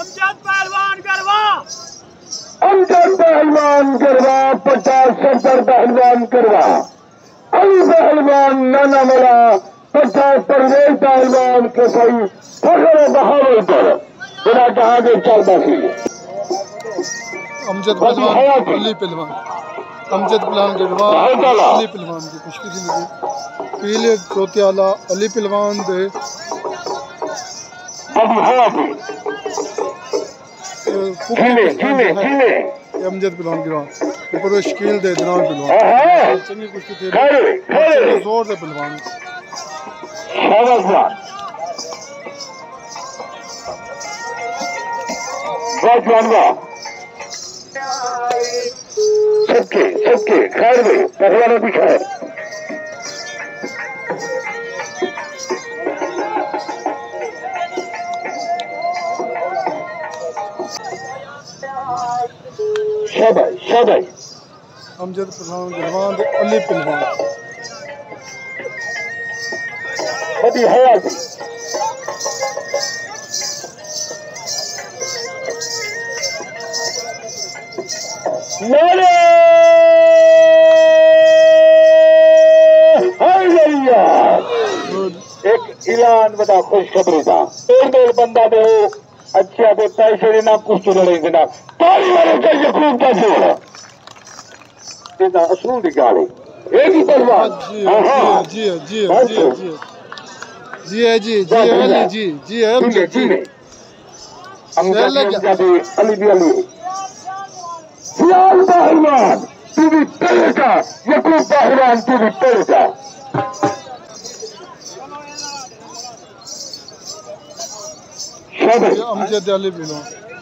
अमजद पहलवान गरबा अमजद पहलवान करवा पचास सत्तर पहलवान करवा। अली पहलवान नाना मला पचास परवेज पहलवान के सही फखर बहावल पर। बिना कहा के चल बसी अमजद पहलवान अली पहलवान। अमजद पहलवान गढ़वा अली पहलवान की खुशकी ज़िंदगी पीले चौथियाला अली पहलवान दे अभी हवा थी खिले खिले खिले अमजद पहलवान गढ़वा ऊपर शकील दे दिनार पहलवान हाँ चंगी कुश्ती थे खड़े खड़े ज़ोर से पहलवान शाबाश बहुत जानवा सबके सबके खैर में पहलवानों की खैर शाबाश शाबाश। अमजद पहलवान गढ़वा दे अली पहलवान अभी हवा थी नारे एक ऐलान बता खुशखबरी था एक दो बंदा दे अच्छा पे पैसे देना कुछ लड़े देना ताली वाले चाहिए खूब का जोड़ इसका असूल निकाले। एक ही तलवार जी हाँ हाँ जी जी जी जी। जी है जी जी है अली जी जी है है ठीक जी। है हम जाते अली भी अली। सियाल पहलवान तू भी तेरे का यकूब पहलवान तू भी तेरे का शाबाश अमजद अली पहलवान